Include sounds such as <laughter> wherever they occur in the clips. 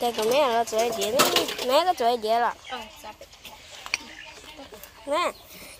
这个没了做一点，那个做一点了。 ờ dạ bị 那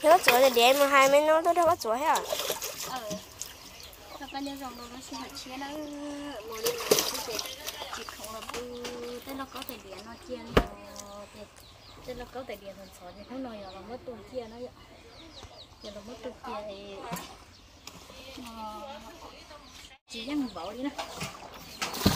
这个做的点嘛还没弄到这个做呀。 ờ các bạn nhớ rằng nó sẽ phải chia nó một đi một cái chỉ không là bu tên nó có thể điện nó chia nó tên nó có thể điện thành sỏi thì không nói là mất tuần chia nó vậy giờ là mất tuần chia thì nó chỉ nhang bỏ đi nè trong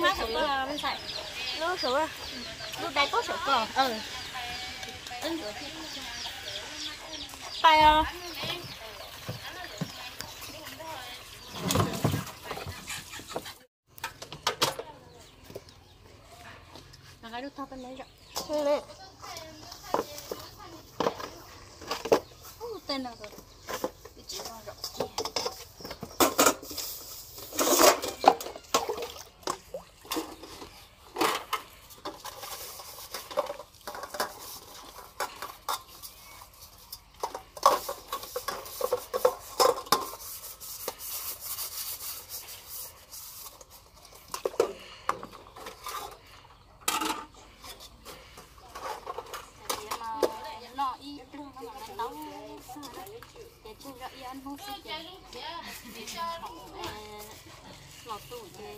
má sổ ờ, bên sạch nó sổ lúc đấy có sổ cờ. Ừ. Tay ờ, à cái đút thắp bên đấy rồi tên nào rồi? Nấu để cho rõ y ăn không xí để lọt tủ để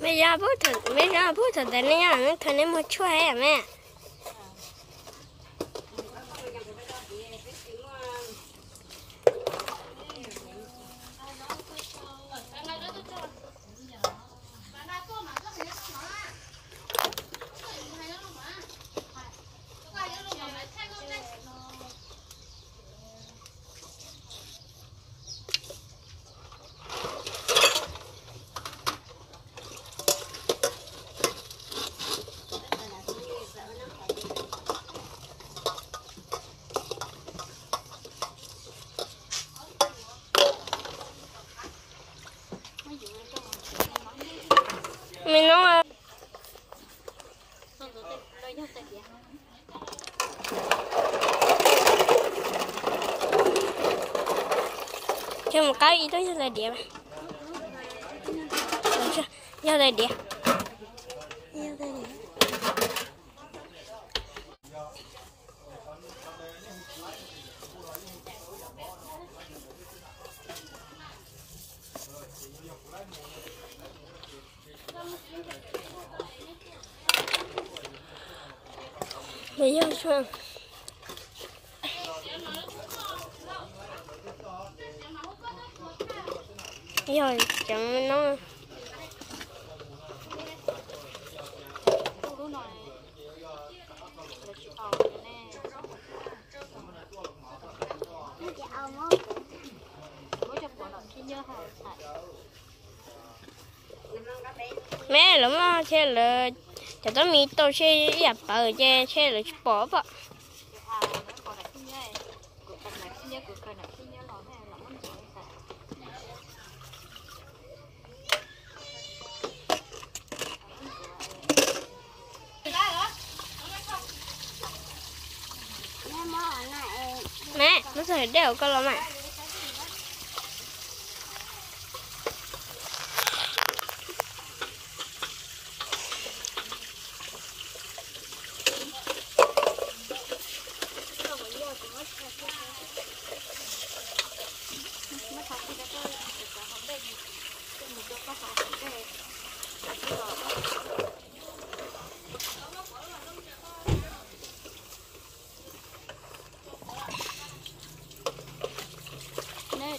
mấy giờ bút thật mấy giờ bút thật đấy nha nó thật nên một chút hay à mẹ mình nó cho một cái gì đó như là điểm như là điểm bây giờ sao rồi, chẳng nó mẹ lắm á xe là chả tao mi tao xe ya bờ xe xe là bỏ vợ thể nó đều cơ lắm mẹ Nè,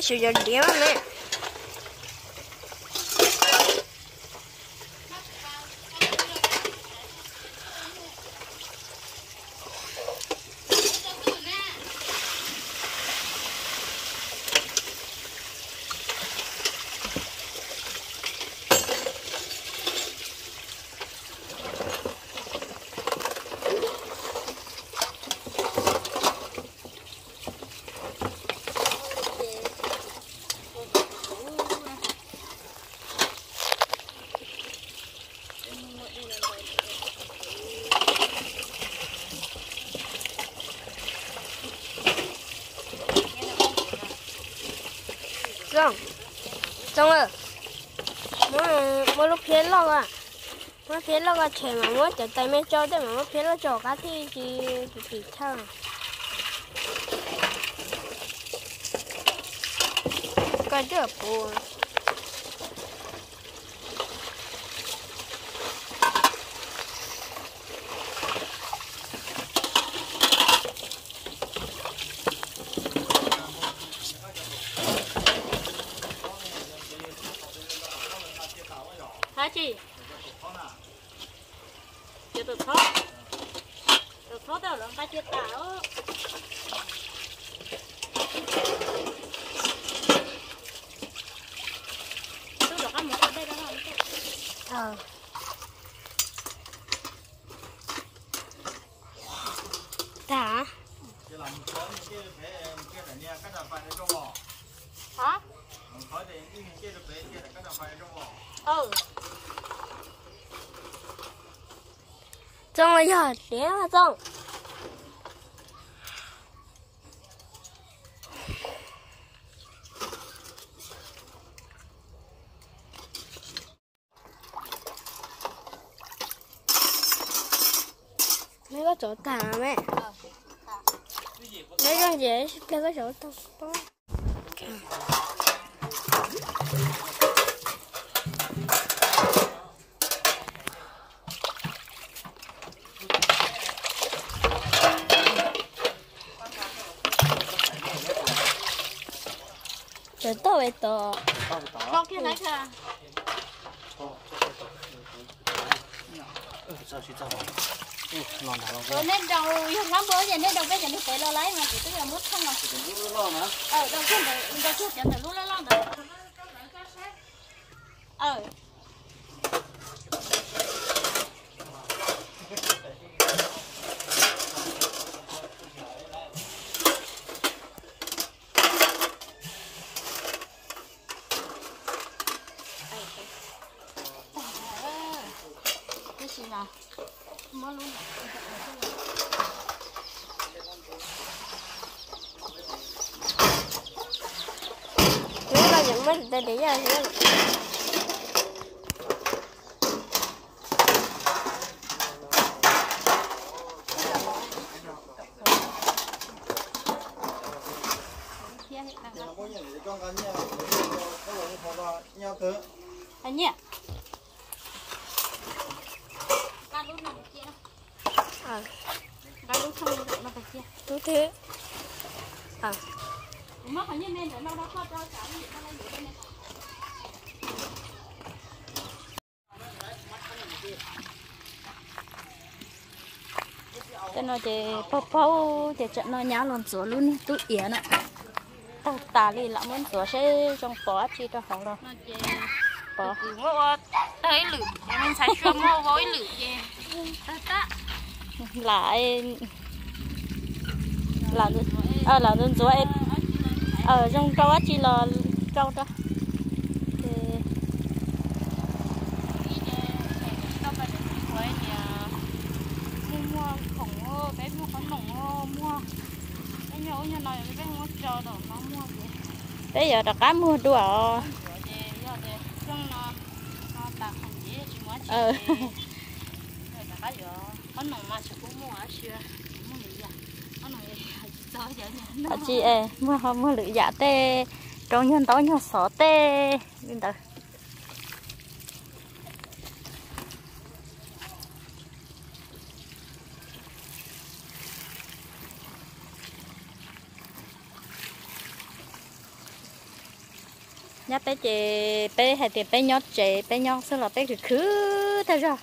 nó lên to này, nó không muốn cho cái này. Để đi ớt rác này. nhờ chẳng trọng sử dụng điện mà mẹ xong xong rồi. Mỗi mỗi lúc phiến lo à mỗi phiến lo à trẻ mà mỗi chở tay mẹ cho đấy mà mỗi phiến lo cho cá thì chỉ chỉ chỉ thao cái đứa buồn hả chị chưa khó thoát khó thoát đâu ta cái chưa tạo tôi được ăn một cái đây đó không ờ Đã cái làm khó thì cái phải cái là nha cái nào phải trong vỏ hả làm khó thì cái cái là phải cái là cái nào phải trong vỏ ừ Rong là giờ đĩa là rong mấy cái chỗ tà mẹ mấy con dễ lấy cái chỗ tao bó Rồi về tao con kia lấy kìa. Rồi nên đầu không lắm bữa giờ nên đầu bây giờ nó phải lo lấy mà chỉ tức là mút không mà lo mà. Ờ đầu tiên đầu tiên chẳng phải lúc lo lo được ờ cái gì nào mua luôn Nếu là những mấy người ta để ra thì kia hết đang có nhà để con ăn nha có người họ vào nhau thứ anh nhỉ ca lúc nào kia Ờ ca lúc không kia Đúng thế. Ờ mất phải như nên để nó nó có cho cả nó lấy gì này? Cái nó chỉ bao bao chỉ trận nó nháo luôn sửa luôn tụi ỉa nè ta ta đi lại muốn sửa sẽ trong bỏ chi cho họ rồi. Bỏ tới lử. Mình sẽ cho mua với lử Ta ta lại làm à làm đơn số em. Ở trong trâu á chỉ là trâu đó Thì Tao phải để quay nhà Mua mua khổng ơ Bé mua con nồng ơ Mua Cái nhớ như này Bé mua chờ đồ Nó mua gì bây giờ đã cá mua đùa Rồi thì Giờ thì Trong nó Nó tạc hành gì Chỉ mua chỉ Ờ. Rồi là cái giờ Con nồng mà chỉ cũng mua ở xưa Mua gì à Con nồng gì Cho giờ nhỉ à chị ơi mua mua lựa dạ tê. Trong nhân tối nhau sỏ tê. Bên đó nhá bé chị bé hay thì bé nhóc chị, bé nhóc sau là bé cứ cứ thế rồi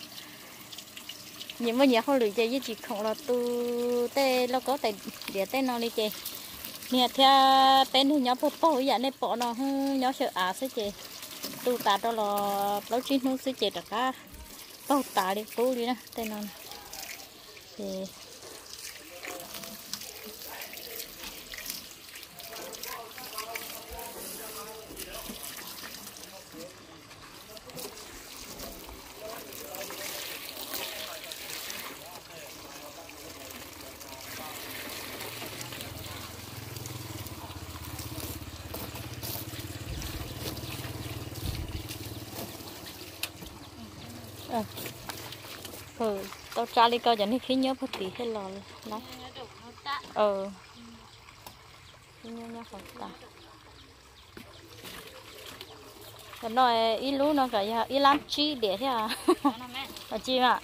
nhưng mà nhà không lười chơi với chị không là tu tê nó có tại để tê nó đi chơi nè theo bé thì nhóc bố bố vậy nên bỏ nó nhóc sợ à sẽ chị. Tu ta đó là lâu chín nó sẽ chị được cả bao ta đi, bố đi nè tê nó thì ừ. Tao trả đi coi cho nên khi nhớ phát tí hết lò lắm ờ khi nhớ nhớ phải ta cái nói ít lú nó cái ít làm chi để thế à? <laughs> Là chi mà?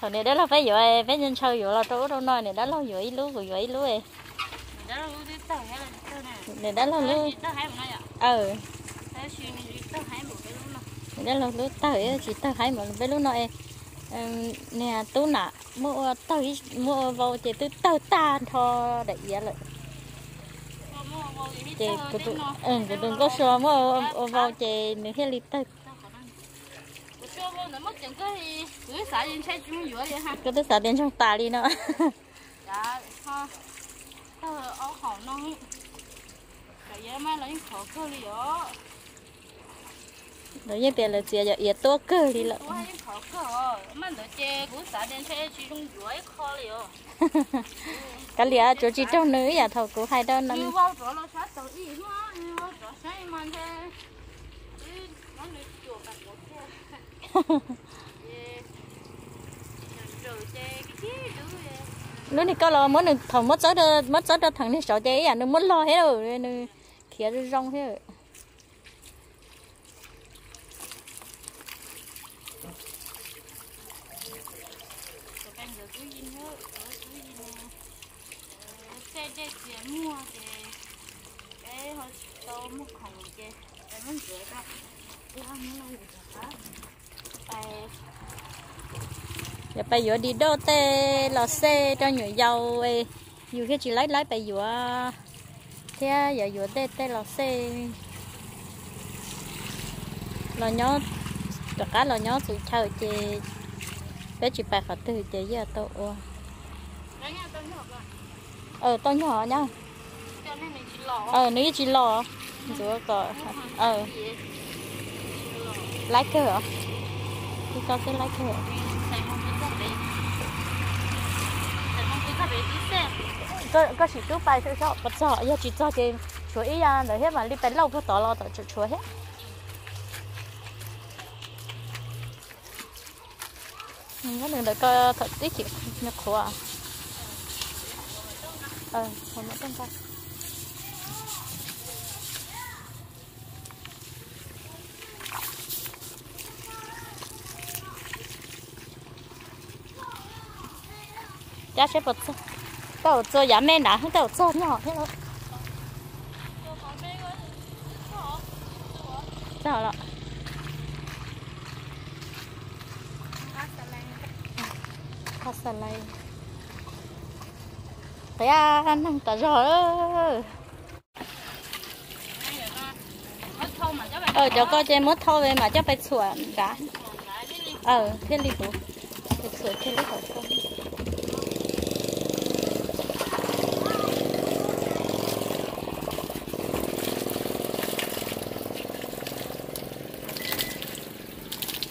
Thằng này đó là phải rồi phải nhân sâu rồi là chỗ đâu nói này đó là rồi ít lú rồi ít lú ấy này đó là lú ờ đó là lú tới chỉ tới hai mà với lú nói nè tú nè mua tới mua vào chỉ tới tới ta thôi để vậy lại. Chị của tụi ừ của tụi có số mua vào chị nữa hết lít tới cái tôi xả điện trong tà đi nữa <laughs> <laughs> dạ ha tao ở họ nó cái gì mà lấy khó cơ đi đó <laughs> nó như bây giờ chỉ là ít to cơ đi lợ cái lìa chỗ chỉ trong nữ ya thầu cũng hay đâu năm nó này có lo muốn được thầu mất gió đâu mất gió đâu thằng này sợ chơi à nó muốn lo hết rồi nó kia rong hết rồi Tụi bạn giờ cứ nhìn nữa, ở cứ nhìn nè. Ờ, xe đây chị mua thì cái hồi tô mua khổng chị, cái muốn rửa ra. Cái muốn làm gì cả. Tại giờ bây giờ đi đâu tê lò xe cho nhiều dầu ấy nhiều khi chỉ lấy lấy bây giờ thế giờ giờ tê tê lò xe lò tất cả lò nhó sự chờ chị bé chị bà khó từ chị giờ tôi cái nhà nhỏ rồi, ờ tôi nhỏ nha. Chỉ ờ nếu chị lò. Rồi cờ. Ờ. Lái cơ thì con sẽ lái cơ có có chỉ chút bài thôi sao bật sợ giờ chỉ cho cái chuối ý à để hết mà đi bén lâu thôi tỏ lo tỏ chuối chúa hết. Mình có đừng đợi coi thật tiết chịu nhập khổ à ờ không có trong tay cha sẽ bật cho tao cho giá mẹ nã tao cho nhỏ thế thôi sao lọ khát sà lay à, ăn năng cả rồi ờ cho con chơi mất thôi về mà cho phải sửa cả. Ờ thế đi bố. Sửa thế đi khỏi không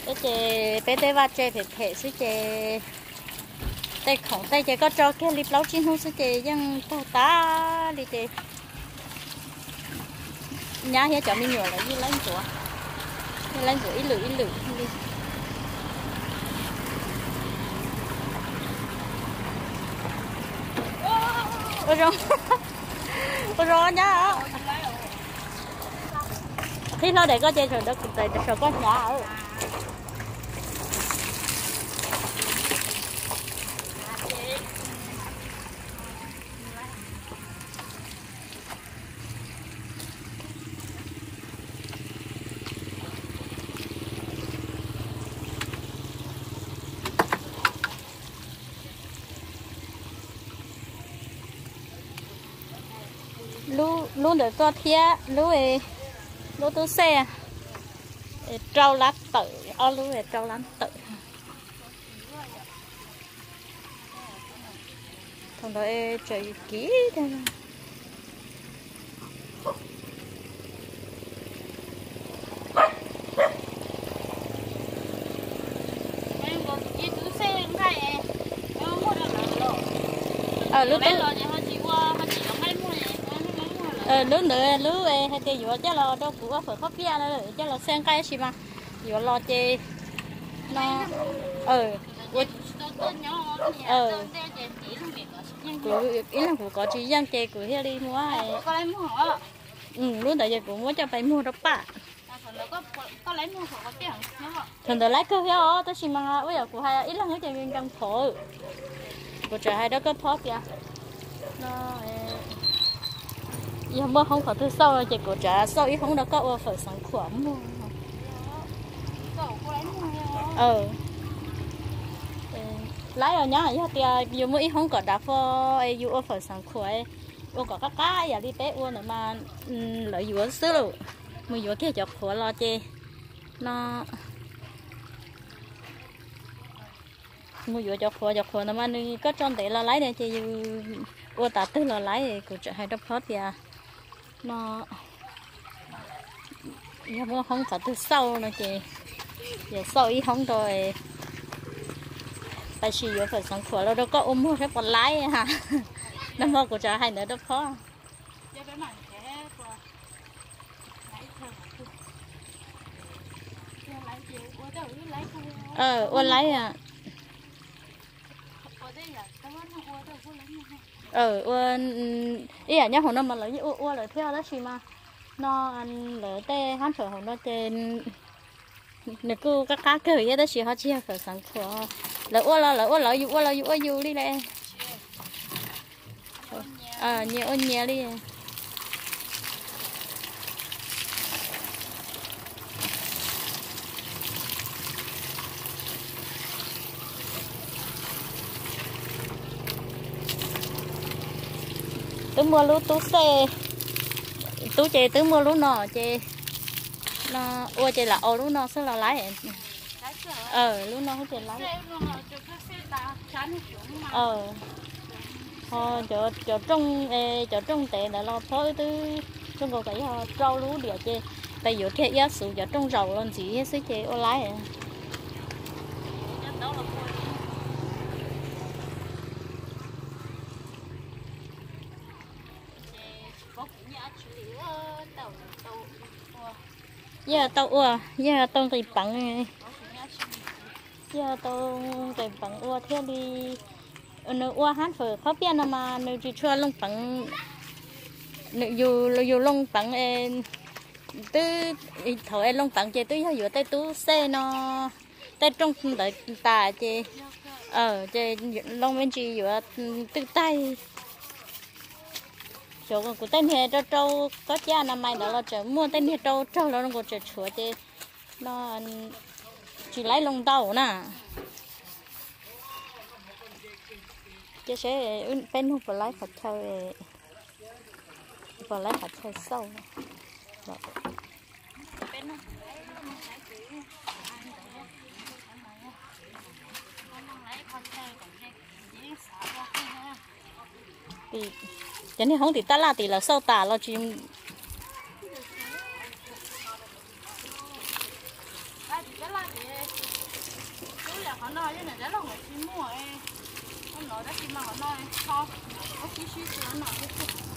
cái chè, bé tê va chè thì thể sư chè tay khổng tay chạy có cho cái lip lâu chín không sư chạy dân tao ta đi chạy. Nhá hết cho mình nhiều là như lấy chỗ như lấy chỗ ít lử ít lử đi. Ôi rồi. <laughs> Ôi rồi nhá. Thì nó để có chơi rồi, đó để cho có nhỏ lu lu để to thia lu ấy lu tu xe. Trâu lá tự ô lu ấy trâu lá tự. Thằng đó chơi kỹ thế này em có gì cứ xe lên thay em em mua được rồi ờ lú lúc đấy tu rồi thì họ chỉ qua họ chỉ có mấy mua này em mấy mua rồi ờ lú nữa lú ấy hay thì vừa chắc là đâu cũng phải khóc bia nữa chắc là sen cái gì mà. Vừa lo chê nó ờ tôi Ờ. tôi của ý là của có chỉ giang chê của here đi mua ai có lấy mua hả ừ luôn tại giờ cũng muốn cho phải mua đó bạ thường đó lấy cơ hiệu tôi chỉ mang bây giờ của hai ít là người chơi viên trong phố của trời hai đó có phó kìa nó giờ mua không có thứ sau rồi chị của trẻ sau ít không đã có ở phải sáng khoản mua ờ lái ở rồi nhá giờ thì giờ mua ít không có đá phô ấy dù ở phải sáng khoản ô có các cái giờ đi bé ô nữa mà lợi dụng xứ luôn mua dù kia chọc khổ lo chê nó mua dù cho khổ cho khổ nó mà có trong đấy là lấy này thì dù ô tạ tư là lấy thì cũng chạy hai trăm hết kìa nó. Giờ mua không phải từ sau nữa chị giờ sau ý không rồi. Tại chỉ giờ phải sáng khổ là đâu có ôm mua cái còn lái ha nó mua của trả hai nữa đâu khó ờ ôn lái à ở nó lấy ờ ôn ý là nhá hôm nay mà lấy ôn ôn lấy theo đó chị mà. Nó ăn lỡ tê hắn phải hôm nó trên nếu cứ các cá cười vậy đó chị họ chia phải sáng khổ lỡ ôn là lỡ ôn lỡ dù ôn là dù ôn dù đi đây ờ nhiều nhiều đi tứ mua lú tú xe tú chê tứ mua lú nọ chê. Nó ua chê là ô lú nọ sẽ là lái hẹn ờ lú nọ không chê lái ờ. Họ chỗ chỗ trong ê, chỗ trong tệ là lo phơi tứ. Trong có cái họ ờ, rau lú địa chê. Tại vì cái giá sụt chỗ trong rầu lên chỉ hết sức chê ô lái hẹn Nhất đó là cô có cũng nhà xử lý tàu tàu giờ tao ua giờ tao thì bằng giờ tao thì bằng ua theo đi nó ua hát phở khó biết mà nó chỉ cho lông bằng nó dù dù lông bằng tư thổi em lông bằng chơi tư giờ tay tú xe nó tay trong đợi tà chơi ờ chơi lông bên chị vừa tư tay chỗ của tên hệ cho trâu có cha năm mai đó là chờ mua tên hệ trâu trâu là nó có chờ chúa thì nó chỉ lấy lông tàu nè chứ sẽ bên không phải lấy phải chơi phải lấy phải chơi sâu Rồi. bên không ha thì này không thì ta là thì là sâu tả là chỉ Hãy subscribe cho kênh Ghiền Mì Gõ Để không bỏ này những video hấp dẫn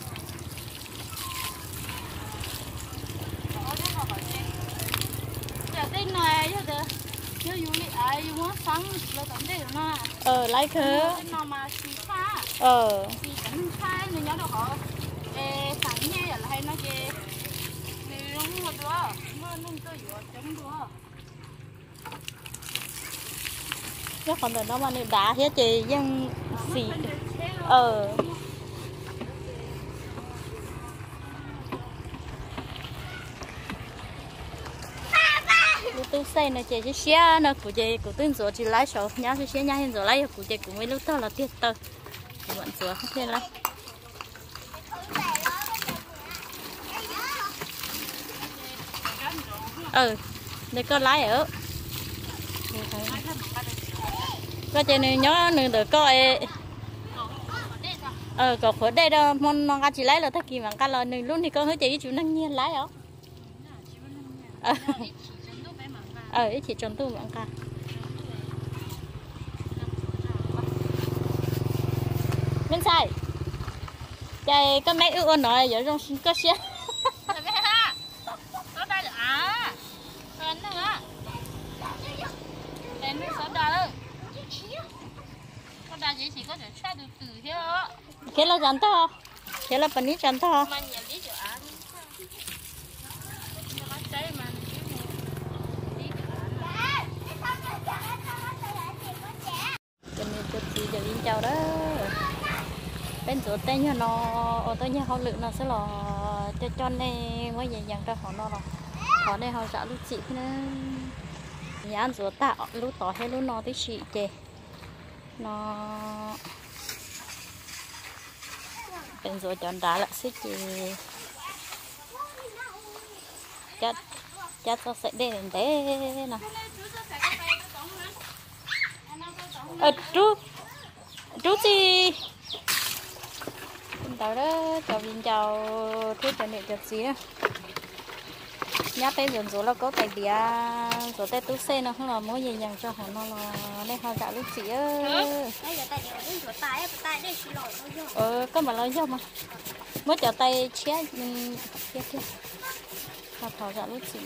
tôi vừa chống được chắc còn nó mà nếu đá hết chị dân xì. ờ tu xây nó chỉ xe nó cụ chỉ cụ tên rồi chỉ lái sổ nhá xe nhá hiện rồi lái cụ chỉ cụ mới lúc tao là tiệt tơ. Bọn vẫn rồi không thiên lắm ừ để con lái ở. Có chơi nữa nhớ nữa được coi e. ờ có khổ đây đâu mon nó chỉ lấy là thắc kỳ mà cá lò nữa luôn thì con hơi chỉ chú năng nhiên lái ở ờ ờ ít chỉ trồng tu mà cả bên sai. Chạy có mấy ưu nói giờ trong có xe à thế cái là chẳng to. Cái là ít chẳng to mà nhà lý được à nó cháy mà cho giờ yên chào đó. Bên chỗ tên như nó, ở tôi như họ lựa nó sẽ là cho cho nên mới dễ dàng cho họ nó rồi họ đây họ trả lúc chị nữa nhà ăn chỗ tạo lúc tỏ hay lúc nó tới chị chè. Nó bên chỗ chọn đá là xích chị chắc chắc tôi sẽ đến đấy nè. Trước chú chú gì tao đó chào viên chào thứ cho chào gì á. Nhá tay dồn số là có tay bia số tay tú xe nó không là mỗi gì dành cho họ nó là đây họ dạ lúc chị rồi ờ có mà nói dâu mà. Mới chào tay chia chia chia họ thọ dạ lúc chị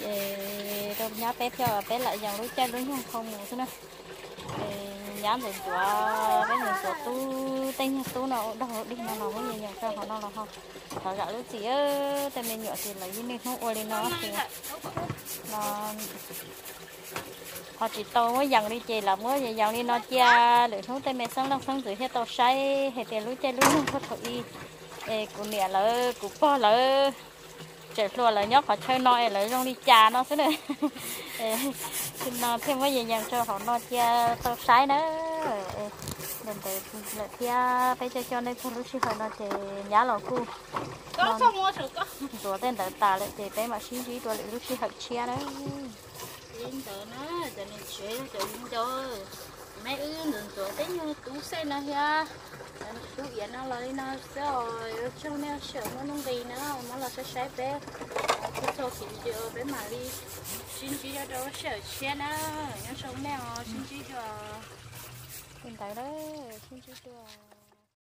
đâu nhá bé theo bé lại dòng lúc chơi đúng không không ngủ thế này nhám rồi của cái người của tu tên tu nào đâu đi nào nó cái gì nhỉ cho họ nó là không họ gạo lúc ơ, tên mình nhựa thì lấy nên không ôi lên nó thì nó họ chỉ tàu mới dần đi chơi là mới giờ dần đi nó chia để không tên mình sáng lăng sáng dưới hết tàu say hết tiền lúc chơi lúc không có thổi ê của nè lỡ của po lỡ chạy luôn là nhóc họ chơi nói là trong đi trà nó thế này. <laughs> Xin nó thêm cái gì nhầm cho họ nó chia tao sái nữa. Nên để là chia bây giờ cho nên thôi lúc xưa nó thì nhá lò cu. Có sao mua được tên đỡ tà lại thì bé mà xin chỉ rồi lúc xưa họ chia đó. Yên tờ nó cho nên chuyện cho yên cho mấy ư, đừng tuổi tới như tú xe nó ha tú yên nó lấy nó sẽ rồi cho nó sợ nó nông gì nữa, nó là sẽ sai bé. Cứ cho khiến cho bé mà đi xin chỉ cho đâu sợ xe nó nhớ sống nào xin chỉ cho. Hiện tại đấy, xin chỉ cho.